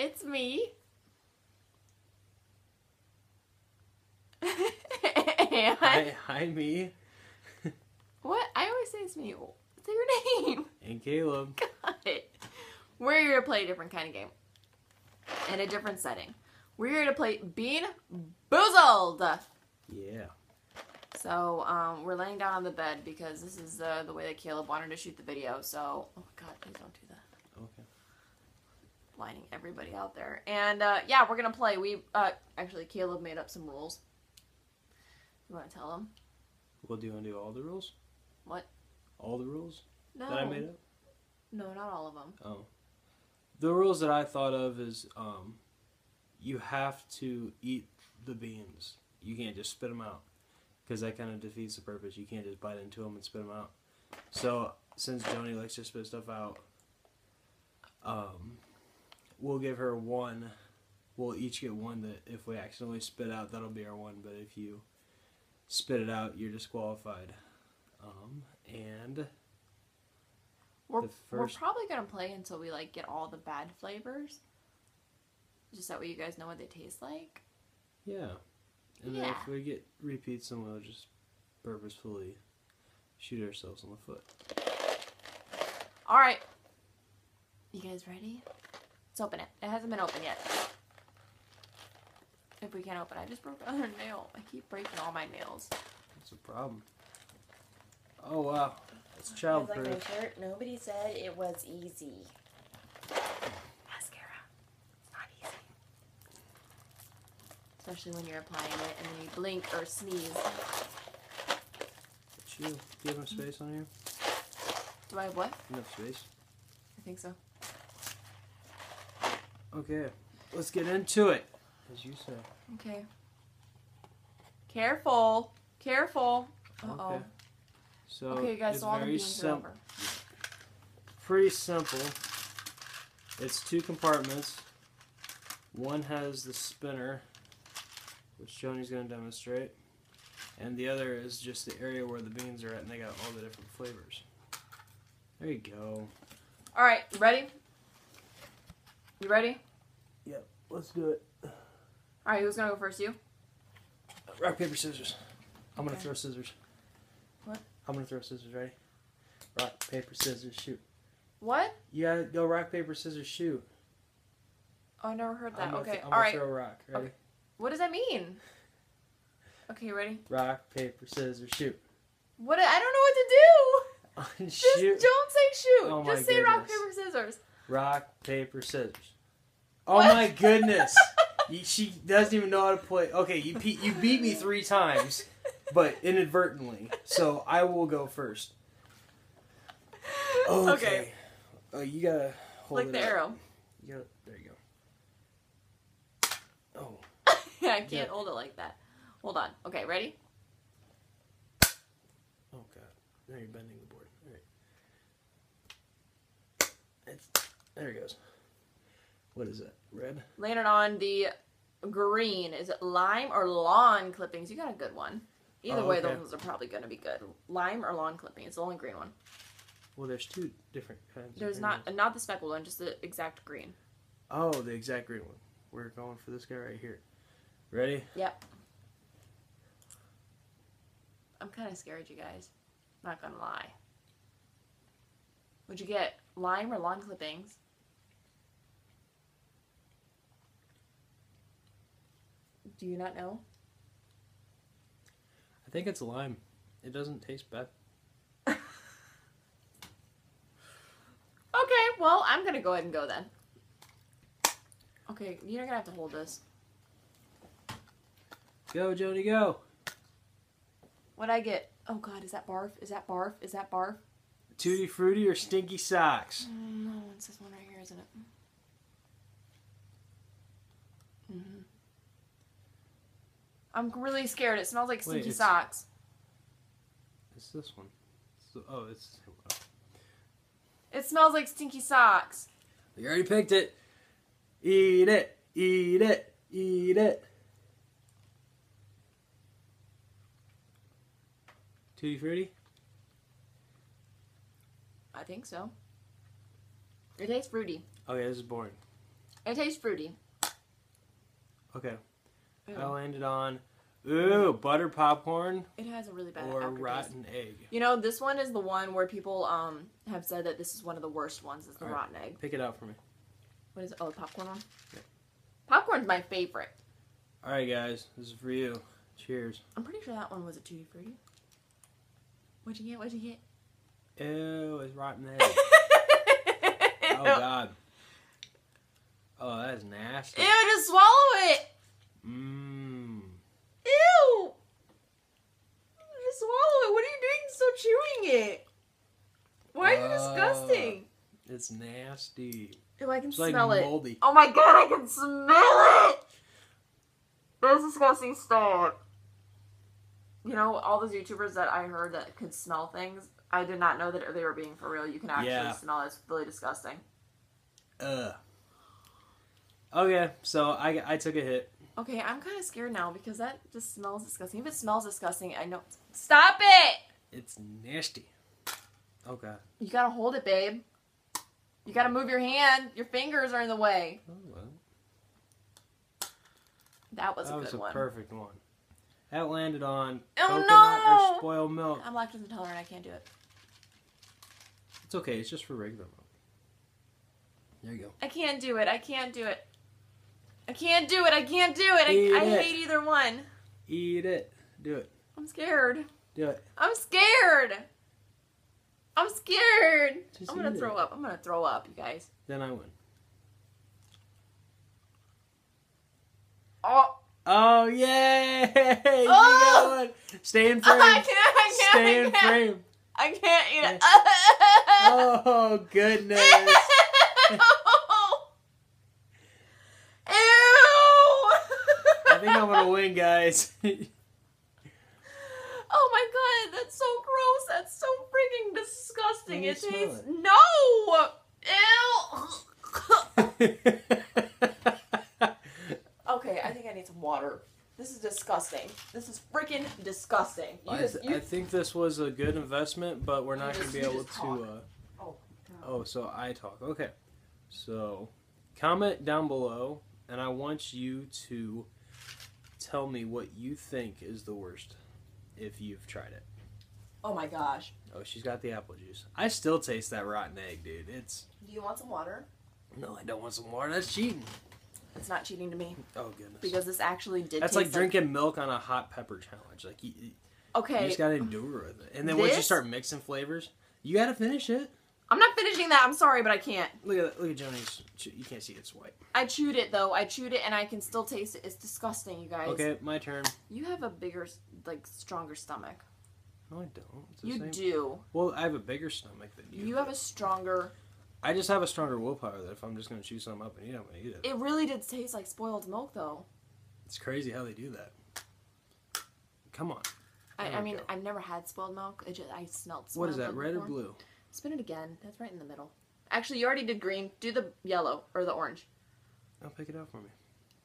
it's me. Hi, hi, me what? I always say it's me. Say your name. and Caleb. Got it. We're here to play a different kind of game. In a different setting. We're here to play Bean Boozled. Yeah. So, um, we're laying down on the bed because this is uh, the way that Caleb wanted to shoot the video. So, oh my god, please don't do that. Okay. Blinding everybody out there. And, uh, yeah, we're gonna play. We, uh, actually, Caleb made up some rules. You wanna tell them? Well, do you want to do all the rules? What? All the rules No. that I made up? No, not all of them. Oh. The rules that I thought of is um, you have to eat the beans. You can't just spit them out because that kind of defeats the purpose. You can't just bite into them and spit them out. So since Joanie likes to spit stuff out, um, we'll give her one. We'll each get one that if we accidentally spit out, that'll be our one. But if you spit it out, you're disqualified. Um, and We're, we're probably gonna play until we like get all the bad flavors. Just that way you guys know what they taste like. Yeah. And then Yeah. if we get repeats, then we'll just purposefully shoot ourselves in the foot. All right. You guys ready? Let's open it. It hasn't been opened yet. If we can't open, it. I just broke another nail. I keep breaking all my nails. That's a problem. Oh wow, it's Guys, like my childproof. shirt, nobody said it was easy. Mascara. It's not easy. Especially when you're applying it and then you blink or sneeze. It's you. Do you have enough space on here? Do I have what? Enough space. I think so. Okay, let's get into it. As you say. Okay. Careful. Careful. Uh oh. Okay. So Okay, guys, it's so all the very beans are sim- over. pretty simple. It's two compartments. One has the spinner, which Joanie's going to demonstrate, and the other is just the area where the beans are at, and they got all the different flavors. There you go. All right, ready? You ready? Yep, let's do it. All right, who's gonna go first? You? Rock paper scissors. I'm gonna Okay. throw scissors. What? I'm gonna throw scissors. Ready? Rock paper scissors shoot. What? You gotta go rock paper scissors shoot. Oh, I never heard that. Okay, th- I'm all gonna throw a rock. Ready? Okay. What does that mean? Okay, you ready? Rock paper scissors shoot. What? I don't know what to do. Just shoot. don't say shoot. Oh Just say rock paper scissors. Rock, paper, scissors. Oh What? my goodness! You- she doesn't even know how to play. Okay, you pe- you beat me three times, but inadvertently. So I will go first. Okay. Okay. Oh, you gotta hold Like the up. arrow. You gotta, there you go. Oh, yeah, I can't Yeah. hold it like that. Hold on. Okay, ready? oh god! Now you're bending the board. All right. It's, there it goes. What is that? Red. It on the green. Is it lime or lawn clippings? You got a good one. Either Oh, way, okay. those are probably going to be good. Lime or lawn clipping. It's the only green one. Well, there's two different kinds. There's not ones. not the speckled one, just the exact green. Oh, the exact green one. We're going for this guy right here. Ready? Yep. I'm kind of scared, you guys. Not gonna lie. What'd you get? Lime or lawn clippings? Do you not know? I think it's lime. It doesn't taste bad. Okay, well, I'm gonna go ahead and go then. Okay, you're gonna have to hold this. Go, Joanie, go. What'd I get? Oh god, is that barf? Is that barf? Is that barf? Tutti Frutti or Stinky Socks? Mm, No, it's this one right here, isn't it? hmm I'm really scared. It smells like Wait, stinky it's- socks. It's this one. So, oh, it's. It smells like stinky socks. You already picked it. Eat it. Eat it. Eat it. Tutti Frutti? I think so. It tastes fruity. Okay, this is boring. It tastes fruity. Okay. Ew. I landed on ooh butter popcorn It has a really bad or aftertaste. rotten egg. You know, this one is the one where people um have said that this is one of the worst ones. Is the right. rotten egg. Pick it out for me. What is it? Oh, the popcorn one. Yeah. Popcorn's my favorite. All right, guys, this is for you. Cheers. I'm pretty sure that one was a tutti frutti. What'd you get? What'd you get? Ew, it's rotten egg. oh God. Oh, that is nasty. Ew, just swallow it. Mmm. Ew. Just swallow it. What are you doing? So chewing it. Why are you Uh, disgusting? It's nasty. Ew, I can It's like smell it. moldy. Oh my god, I can smell it! That's disgusting. Stop. You know, all those YouTubers that I heard that could smell things, I did not know that they were being for real. You can actually Yeah. smell it. It's really disgusting. Ugh. Okay, so I, I took a hit. Okay, I'm kind of scared now because that just smells disgusting. If it smells disgusting, I know. Stop it! It's nasty. Oh God. You gotta hold it, babe. You gotta move your hand. Your fingers are in the way. Oh well. That was that a was good a one. perfect one. That landed on Oh, coconut no! or spoiled milk. I'm lactose intolerant. I can't do it. It's okay. It's just for regular milk. There you go. I can't do it. I can't do it. I can't do it. I can't do it. Eat I, I it. hate either one. Eat it. Do it. I'm scared. Do it. I'm scared. I'm scared. Just I'm gonna throw it. up. I'm gonna throw up, you guys. Then I win. Oh, Oh yay! You Oh! got one. Stay in frame. I can't. I can't. Stay I in can't. frame. I can't eat it. Oh goodness. Ew. I think I'm gonna win, guys. Oh my god, that's so gross. That's so freaking disgusting. It tastes it? no. Ew. okay, I think I need some water. This is disgusting. This is freaking disgusting. You I, just, you, I think this was a good investment, but we're not going to be able to. Uh, Oh, oh, so I talk. Okay. So, comment down below, and I want you to tell me what you think is the worst if you've tried it. oh my gosh. Oh, she's got the apple juice. I still taste that rotten egg, dude. It's. Do you want some water? No, I don't want some water. That's cheating. It's not cheating to me Oh, goodness. because this actually did. That's like drinking milk on a hot pepper challenge. Like, you, Okay. you just gotta endure with it. And then once you start mixing flavors, you gotta finish it. I'm not finishing that. I'm sorry, but I can't. Look at look at Joanie's. You can't see it's white. I chewed it though. I chewed it and I can still taste it. It's disgusting, you guys. Okay, my turn. You have a bigger, like, stronger stomach. No, I don't. It's the You same. do. Well, I have a bigger stomach than you. You have a stronger. I just have a stronger willpower that if I'm just gonna chew something up and eat it, I'm gonna eat it. It really did taste like spoiled milk, though. It's crazy how they do that. Come on. I, I mean, go. I've never had spoiled milk. It just I smelled. What Spoiled is that? milk Red or blue? Spin it again. That's right in the middle. Actually, you already did green. Do the yellow or the orange. Oh, pick it up for me.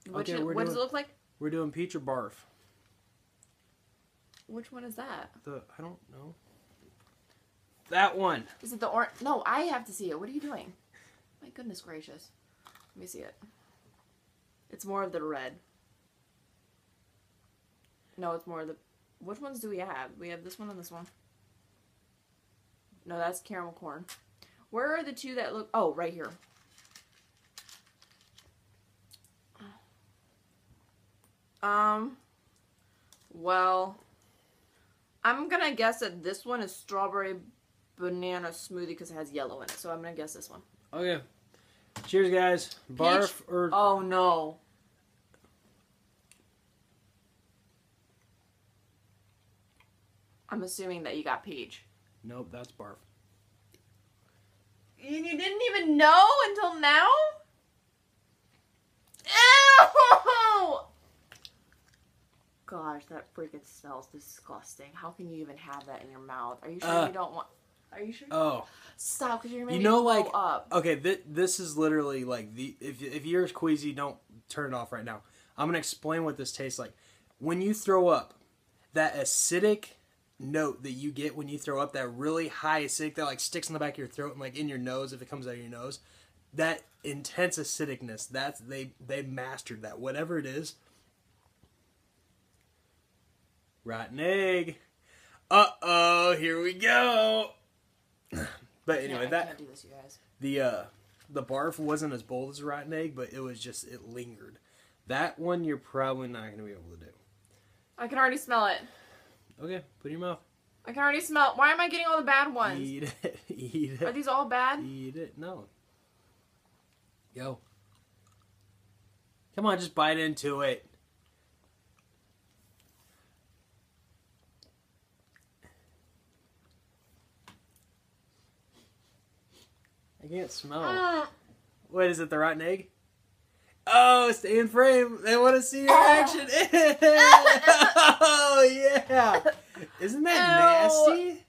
Which Okay, is- we're what does it look like? We're doing peach or barf. Which one is that? The I don't know. That one. Is it the orange? No, I have to see it. What are you doing? My goodness gracious. Let me see it. It's more of the red. No, it's more of the. Which ones do we have? We have this one and this one. No, that's caramel corn. Where are the two that look? Oh, right here. Um. Well, I'm gonna guess that this one is strawberry banana smoothie because it has yellow in it. So I'm gonna guess this one. Okay. Cheers, guys. Barf or Oh no. I'm assuming that you got peach. Nope, that's barf. You, you didn't even know until now? Ew! Gosh, that freaking smells disgusting. How can you even have that in your mouth? Are you sure Uh, you don't want? Are you sure? Oh, Stop, because you're gonna make You me know, like- up. okay. Th- this is literally like the if if you're queasy, don't turn it off right now. I'm gonna explain what this tastes like. When you throw up, that acidic note that you get when you throw up, that really high acidic that like sticks in the back of your throat and like in your nose if it comes out of your nose, that intense acidicness. That's they they mastered that. Whatever it is. Rotten egg. Uh oh, here we go. But anyway, Yeah, that this, the uh the barf wasn't as bold as a rotten egg, but it was just it lingered. That one you're probably not gonna be able to do. I can already smell it. Okay, put it in your mouth. I can already smell. Why am I getting all the bad ones? Eat it. Eat it. Are these all bad? Eat it. No. Yo. Come on, just bite into it. I can't smell. Mm. What is it? The rotten egg? Oh, stay in frame. They want to see your action. oh yeah. Isn't that nasty?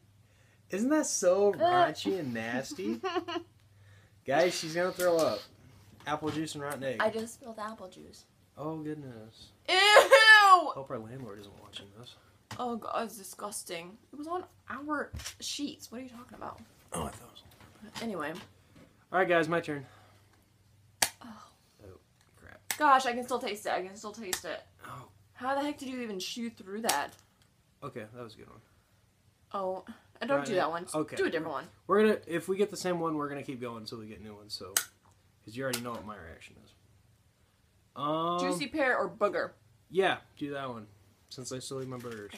Isn't that so raunchy and nasty? Guys, she's gonna throw up. Apple juice and rotten egg. I just spilled apple juice. Oh goodness. Ew! Hope our landlord isn't watching this. Oh god, it's disgusting. It was on our sheets. What are you talking about? Oh, I thought it was. Anyway, All right, guys, my turn. Gosh, I can still taste it. I can still taste it. Oh, How the heck did you even chew through that? okay, that was a good one. Oh, and don't Right, do that one. okay. Do a different one. We're gonna, if we get the same one, we're gonna keep going until we get new ones. So, because you already know what my reaction is. Um, Juicy pear or booger? Yeah, do that one. Since I still eat my burgers.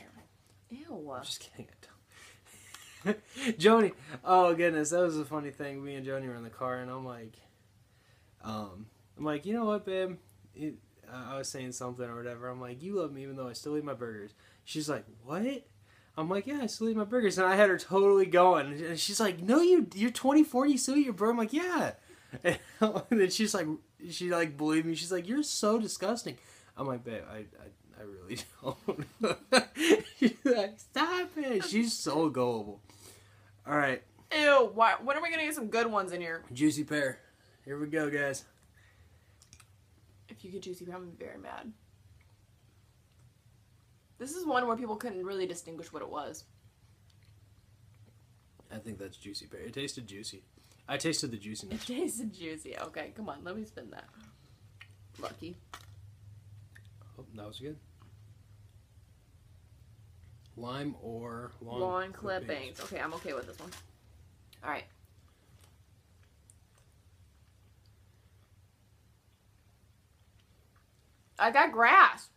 Ew. I'm just kidding. I don't. Joanie, oh goodness, that was a funny thing. Me and Joanie were in the car, and I'm like, um, I'm like, you know what, babe? It, uh, I was saying something or whatever. I'm like, you love me even though I still eat my burgers. She's like, what? I'm like, yeah, I still eat my burgers, and I had her totally going. And she's like, no, you, you're 24, you still eat your burger. I'm like, yeah. And then she's like, she like believed me. She's like, you're so disgusting. I'm like, babe, I, I, I really don't. She's like, stop it. She's so gullible. All right, Ew. Why? When are we gonna get some good ones in here? juicy pear. Here we go, guys. If you get juicy pear, I'm very mad. This is one where people couldn't really distinguish what it was. I think that's juicy pear. It tasted juicy. I tasted the juicy. It tasted juicy. Okay, come on, let me spin that. Lucky. Oh, that was good. Lime or lawn, Lawn clippings. Okay, I'm okay with this one. All right. I got grass.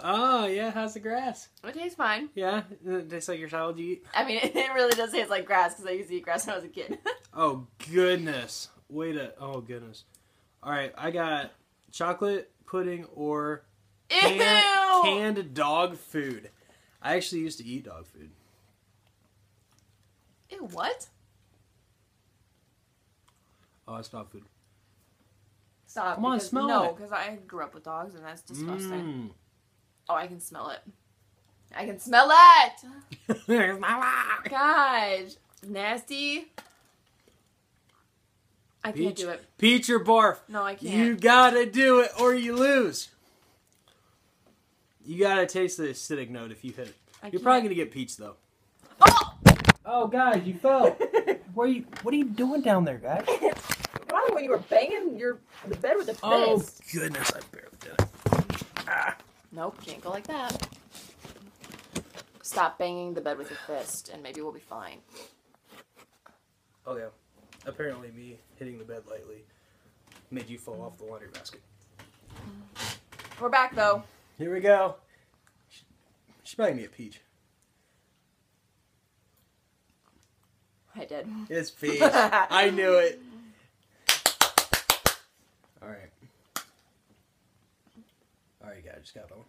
Oh yeah, how's the grass? It tastes fine. Yeah, uh, it tastes like your salad you eat. I mean, it really does taste like grass because I used to eat grass when I was a kid. Oh goodness! Wait a. Oh goodness! All right, I got chocolate pudding or Ew! can, canned dog food. I actually used to eat dog food. Ew, what? Oh, it's dog food. Stop. Come on, because- smell no, it. because I grew up with dogs and that's disgusting. Mm. Oh, I can smell it. I can smell it! There's my. Gosh. Nasty. I can't do it. Peach or barf. No, I can't. You gotta do it or you lose. You gotta taste the acidic note if you hit it. I You're can't. probably gonna get peach though. Oh! Oh, guys, you fell. Where you? What are you doing down there, guys? Why when you were banging your the bed with a fist? Oh goodness, I barely did it. Ah. Nope, can't go like that. Stop banging the bed with your fist, and maybe we'll be fine. Okay. Apparently, me hitting the bed lightly made you fall off the laundry basket. We're back though. Here we go. She's probably gonna get peach. I did. It's peach. I knew it. All right. All right, guys, just got one.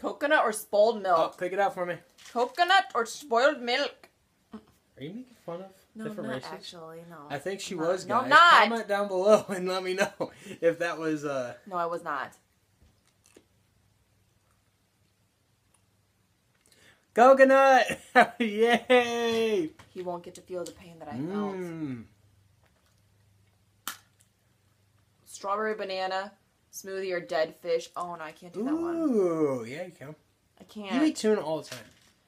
Coconut or spoiled Oh, milk? pick it out for me. Coconut or spoiled milk? Are you making fun of No, different not races? actually. No. I think she I'm was, guys. No, I'm not. Comment down below and let me know if that was. uh No, I was not. Coconut! Yay! He won't get to feel the pain that I felt. Mmm. Strawberry banana smoothie or dead fish. Oh no, I can't do that one. Ooh, yeah, you can. I can't. You eat tuna all the time.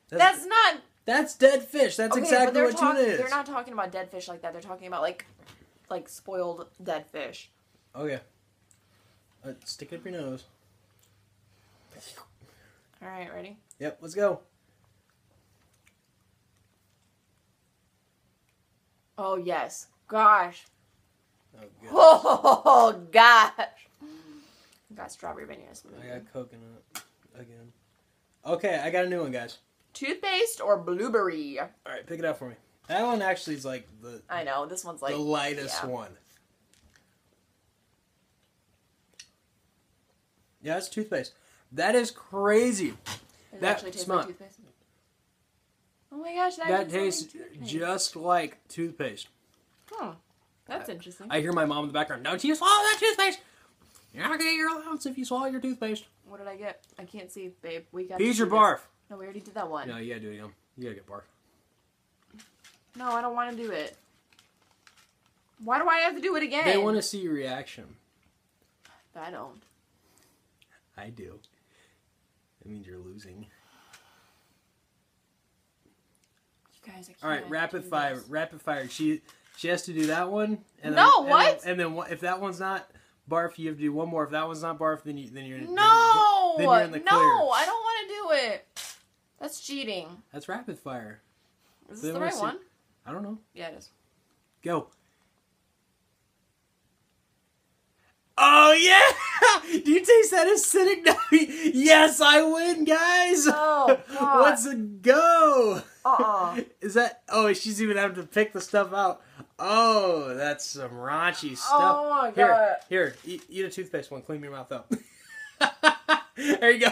That's not that's dead fish. That's okay, exactly what talk- tuna is. They're not talking about dead fish like that. They're talking about like like spoiled dead fish. Okay. Uh, stick it up your nose. All right, ready? Yep, let's go. Oh yes, gosh. Oh, good. Oh gosh. Got strawberry banana smoothie. I got coconut again. Okay, I got a new one, guys. Toothpaste or blueberry? All right, pick it up for me. That one actually is like the I know this one's like the lightest yeah. one. Yeah, it's toothpaste. That is crazy. Does it that- actually taste smell like toothpaste. Oh my gosh, that, That tastes tastes like just like toothpaste. Hmm, that's interesting. I hear my mom in the background. Don't you swallow that toothpaste? You're not gonna get your allowance if you swallow your toothpaste. what did I get? I can't see, babe. We got. Peas to or do this. barf? No, we already did that one. No, you gotta do it, Yum. You gotta get barf. No, I don't want to do it. Why do I have to do it again? They want to see your reaction. I don't. I do. That means you're losing. You guys. I All right, rapid fire. this. Rapid fire. She she has to do that one. And No, then, what? And then, and then if that one's not barf, you have to do one more. If that one's not barf, then you then you're No, Then you're in the no, clear. I don't want to do it. That's cheating. That's rapid fire. Is this the right see- one? I don't know. Yeah, it is. Go. Oh yeah! Do you taste that acidic? No. yes, I win, guys. Oh, God. Let's go. Uh-uh. Is that? Oh, she's even having to pick the stuff out. Oh, that's some raunchy oh stuff. Oh, my Here, God. here, eat, eat a toothpaste one. Clean your mouth up. there you go.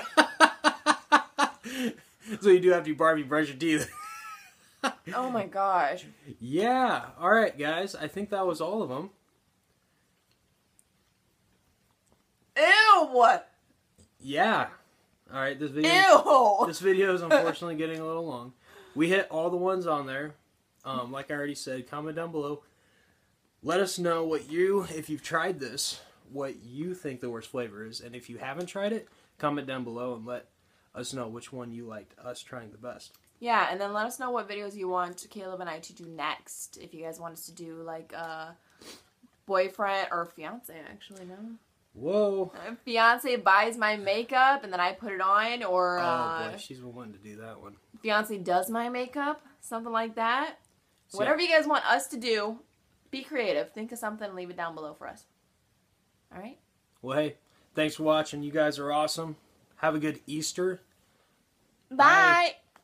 so you do have to Barbie brush your teeth. Oh my gosh. yeah. All right, guys. I think that was all of them. Ew. What? Yeah. All right. This video. Ew. This video is unfortunately getting a little long. We hit all the ones on there. Um, like I already said, comment down below. Let us know what you, if you've tried this, what you think the worst flavor is, and if you haven't tried it, comment down below and let us know which one you liked us trying the best. Yeah, and then let us know what videos you want Caleb and I to do next. If you guys want us to do like a boyfriend or fiance, actually, no. Whoa! If fiance buys my makeup and then I put it on, or Oh uh, boy, she's wanting to do that one. fiance does my makeup, something like that. So, Whatever you guys want us to do, be creative. Think of something, leave it down below for us. All right. Well, hey, thanks for watching. You guys are awesome. Have a good Easter. Bye.